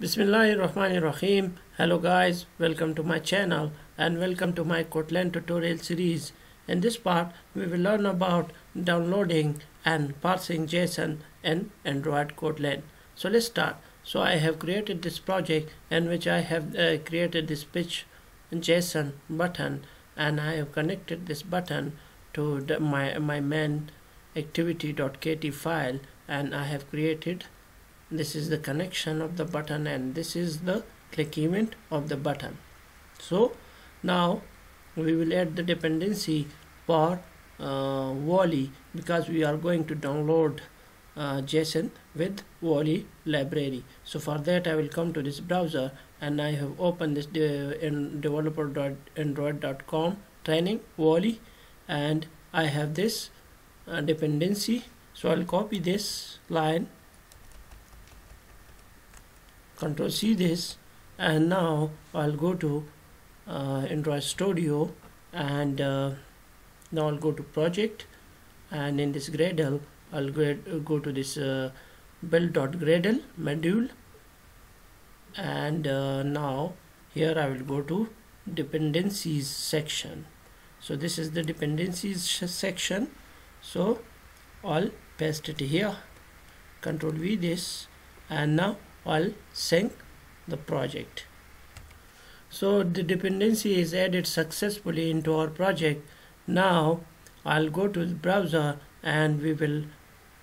Bismillahirrahmanirrahim. Hello guys, welcome to my channel and welcome to my Kotlin tutorial series. In this part, we will learn about downloading and parsing JSON in Android Kotlin. So let's start. So I have created this project in which I have uh, created this pitch JSON button and I have connected this button to the, my, my main activity.kt file and I have created this is the connection of the button and this is the click event of the button. So now we will add the dependency for uh, Volley because we are going to download uh, JSON with Volley library. So for that I will come to this browser and I have opened this de in developer.android.com training Volley and I have this uh, dependency. So I'll copy this line control C this and now I'll go to uh, Android Studio and uh, now I'll go to project and in this Gradle I'll go, to this uh, build.gradle module and uh, now here I will go to dependencies section. So this is the dependencies section. So I'll paste it here. Control V this and now I'll sync the project. So the dependency is added successfully into our project. Now I'll go to the browser and we will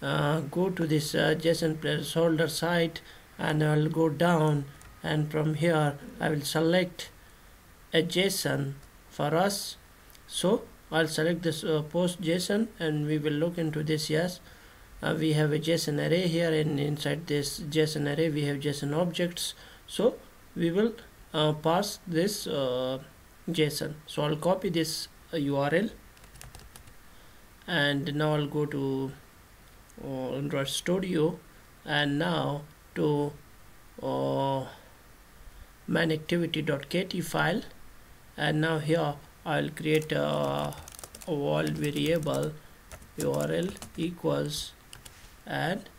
uh, go to this uh, JSON placeholder site and I'll go down and from here I will select a JSON for us. So I'll select this uh, post JSON and we will look into this yes uh, we have a JSON array here and inside this JSON array we have JSON objects. So we will uh, pass this uh, JSON. So I'll copy this URL uh, and now I'll go to uh, Android Studio and now to uh, main file and now here I'll create a, a val variable URL equals and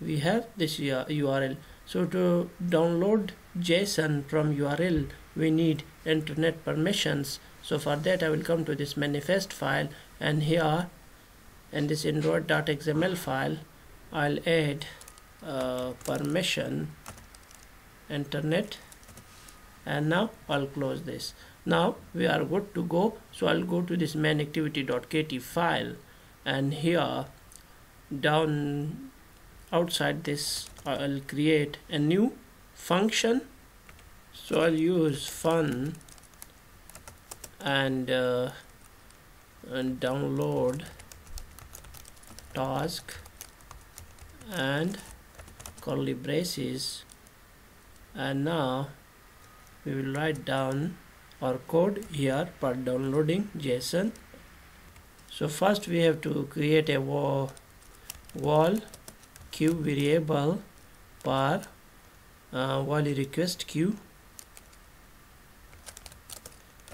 we have this URL so to download JSON from URL we need internet permissions. So for that I will come to this manifest file and here in this android.xml file I'll add uh, permission internet and now I'll close this. Now we are good to go. So I'll go to this main activity.kt file and here down outside this I'll create a new function. So I'll use fun and, uh, and download task and curly braces. And now we will write down our code here for downloading JSON. So first we have to create a val, val queue variable for uh, Volley request queue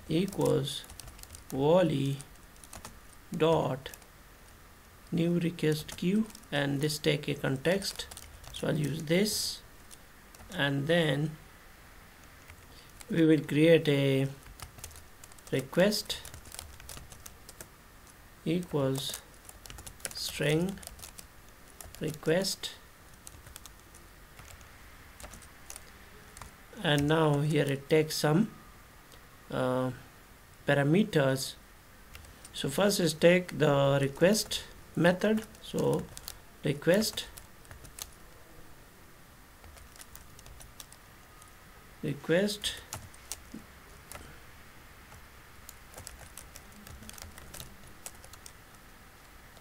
equals Volley dot new request queue and this take a context. So I'll use this and then we will create a request equals string request. And now here it takes some uh, parameters. So first is take the request method. So request request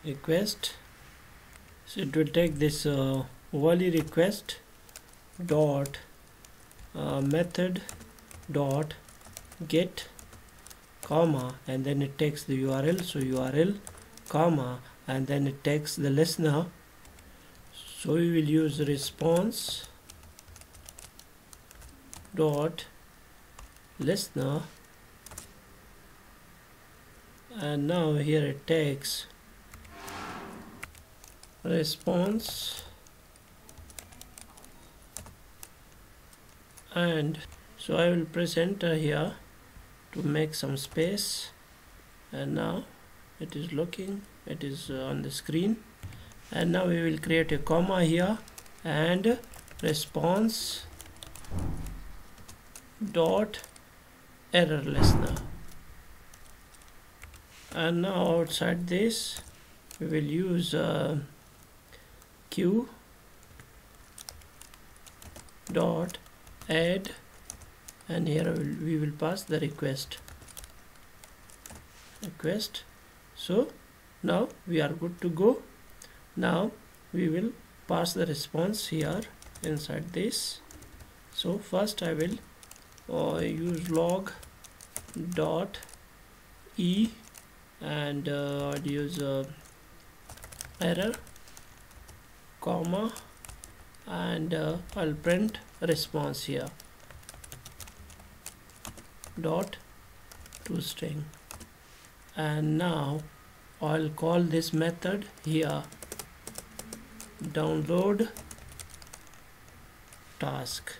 request so it will take this uh, Volley request dot uh, method dot get comma and then it takes the URL so URL comma and then it takes the listener. So we will use response dot listener. And now here it takes response. And so I will press enter here to make some space. And now it is looking it is uh, on the screen. And now we will create a comma here and response dot error listener and now outside this we will use uh, q dot add and here we will pass the request. Request. So now we are good to go. Now we will pass the response here inside this. So first I will uh, use log dot e and uh, I'd use uh, error comma and uh, I'll print response here. Dot to string. And now I'll call this method here. Download task.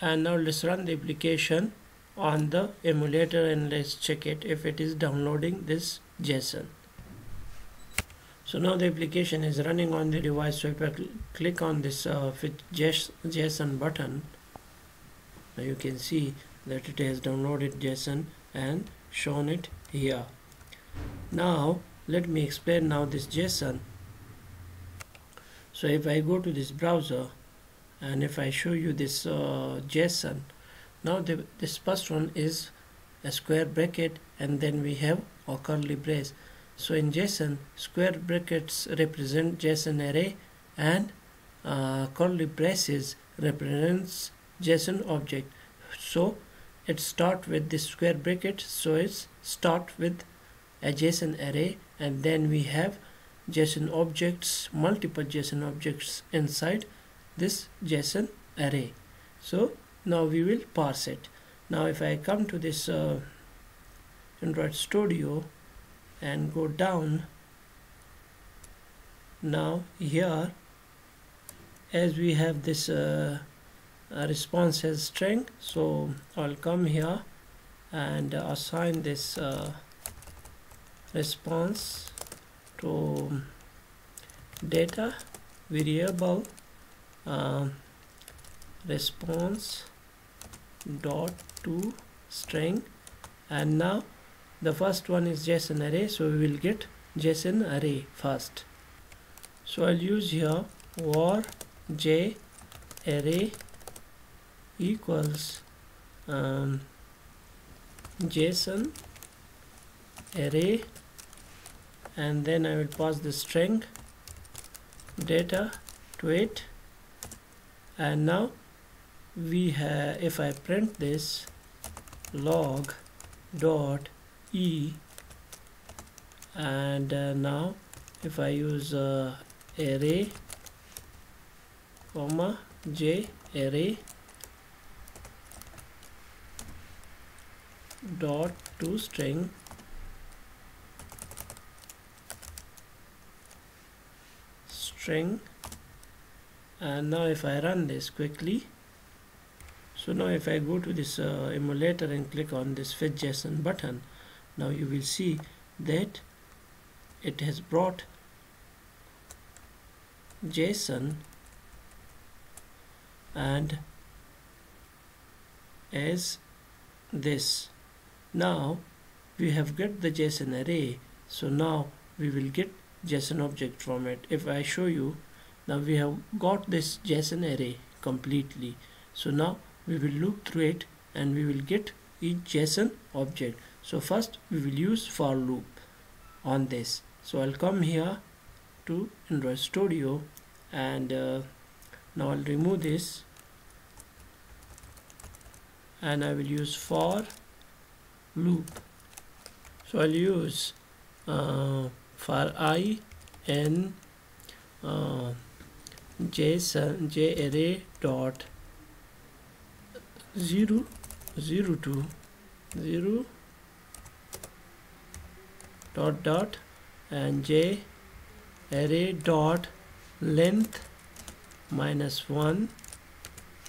And now let's run the application on the emulator and let's check it if it is downloading this JSON so now the application is running on the device so if I cl click on this uh, JSON button now you can see that it has downloaded JSON and shown it here. Now let me explain now this JSON so if I go to this browser and if I show you this uh, JSON now the, this first one is a square bracket and then we have a curly brace so in JSON square brackets represent JSON array and uh, curly braces represents JSON object. So it start with the square bracket so it's start with a JSON array and then we have JSON objects multiple JSON objects inside this JSON array. So now we will parse it. Now if I come to this uh, Android Studio and go down. Now here as we have this uh, response as string so I'll come here and assign this uh, response to data variable uh, response dot to string. And now the first one is JSON array so we will get JSON array first. So I'll use here var j array equals um, JSON array and then I will pass the string data to it. And now we have if I print this log dot e. And uh, now if I use uh, array comma j array dot to string. String. And now if I run this quickly so now if I go to this uh, emulator and click on this fetch JSON button now you will see that it has brought JSON and as this. Now we have get the JSON array. So now we will get JSON object from it. If I show you now we have got this JSON array completely. So now we will look through it and we will get each JSON object so first we will use for loop on this. So I'll come here to Android Studio and uh, now I'll remove this and I will use for loop. So I'll use uh, for i n uh, json j array dot 0 0 to 0 dot dot and j array dot length minus 1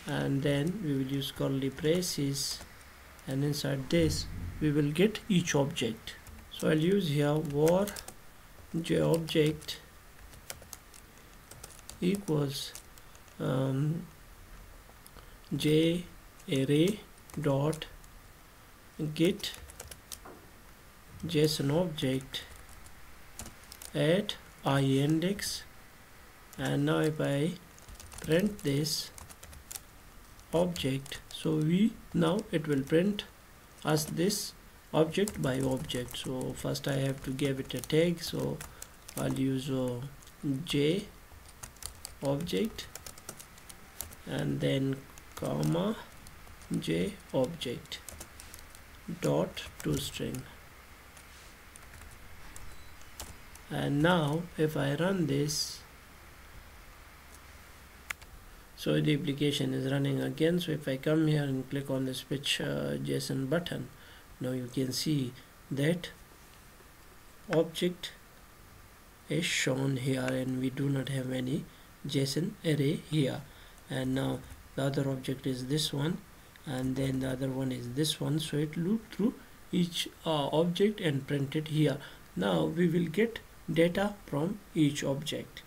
and then we will use curly braces. And inside this we will get each object. So I'll use here var j object equals um, j array dot get json object. At i index and now if I print this object. So we now it will print as this object by object. So first I have to give it a tag. So I'll use uh, j object. And then comma j object. Dot to string and now if I run this so the application is running again. So if I come here and click on the switch uh, JSON button now you can see that object is shown here and we do not have any JSON array here. And now the other object is this one and then the other one is this one. So it loop through each uh, object and print it here. Now we will get data from each object.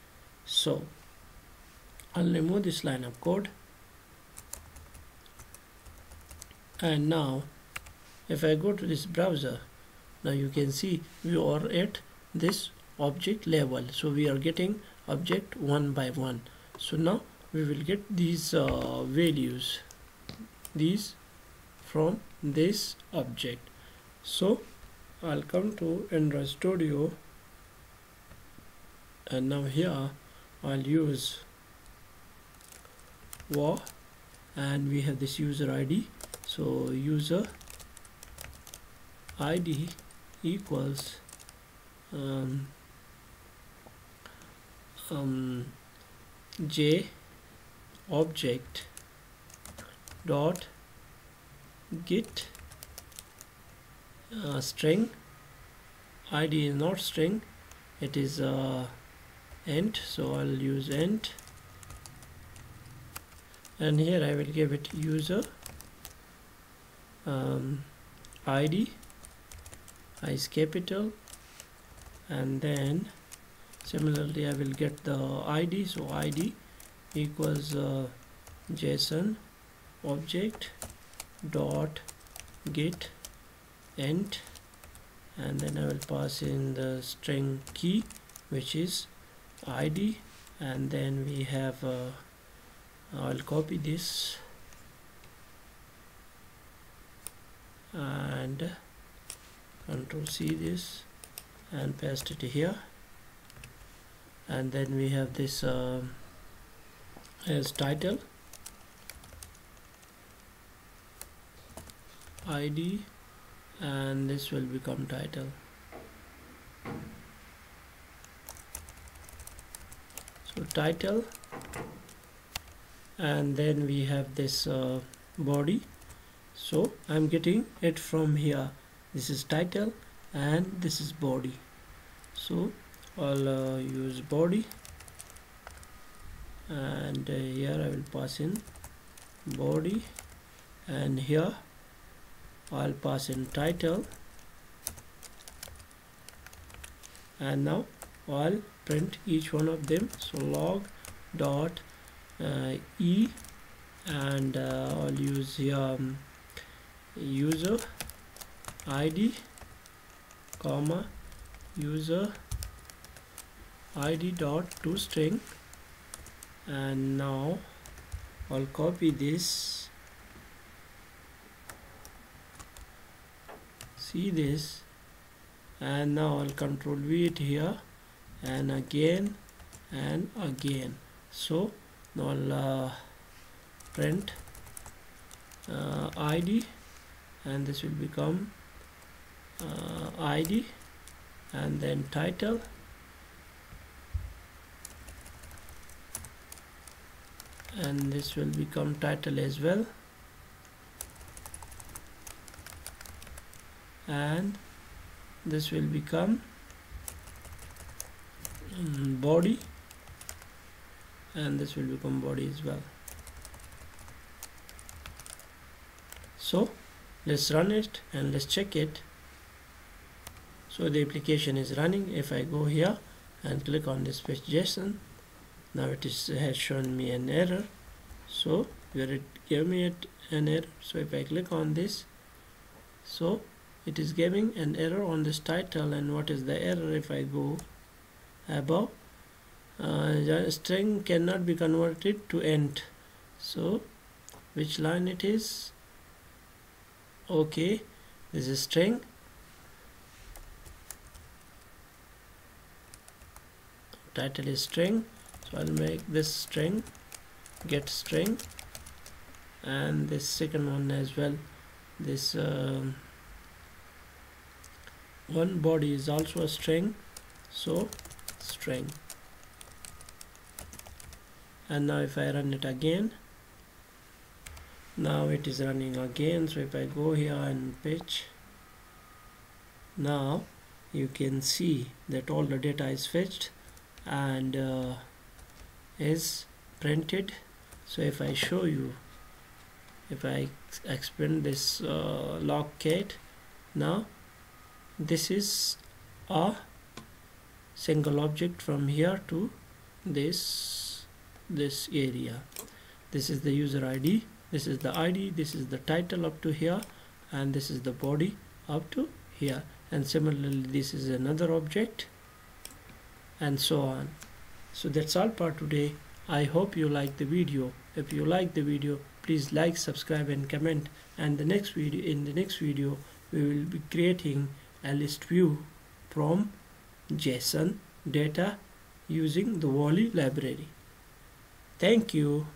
So I'll remove this line of code. And now if I go to this browser now you can see we are at this object level. So we are getting object one by one. So now we will get these uh, values these from this object. So I'll come to Android Studio and now here I'll use war. And we have this user id so user id equals um, um, j object dot get uh, string. Id is not string. It is uh, int so I'll use int and here I will give it user um, ID is capital and then similarly I will get the ID so ID equals uh, JSON object dot get int and then I will pass in the string key which is ID and then we have uh, I'll copy this. And control C this and paste it here. And then we have this uh, as title. ID and this will become title so title and then we have this uh, body. So I'm getting it from here. This is title and this is body. So I'll uh, use body. And uh, here I will pass in body. And here I'll pass in title. And now I'll print each one of them. So log dot uh, e and uh, I'll use um, user id comma user id dot to string. And now I'll copy this. See this? And now I'll control V it here and again and again. So now I'll uh, print uh, id and this will become uh, id and then title. And this will become title as well. And this will become Hmm, body. And this will become body as well. So let's run it and let's check it. So the application is running. If I go here and click on this page JSON now it is has shown me an error. So where it gave me it an error. So if I click on this so it is giving an error on this title. And what is the error if I go above. Uh, the string cannot be converted to int so which line it is? Okay this is string. Title is string. So I'll make this string get string. And this second one as well. This um, one body is also a string. So string and now if I run it again now it is running again. So if I go here and pitch now you can see that all the data is fetched and uh, is printed. So if I show you if I expand this uh, logcat now this is a single object from here to this this area. This is the user ID this is the ID this is the title up to here and this is the body up to here. And similarly this is another object and so on. So that's all for today. I hope you like the video. If you like the video please like subscribe and comment. And the next video in the next video we will be creating a list view from json data using the Volley library. Thank you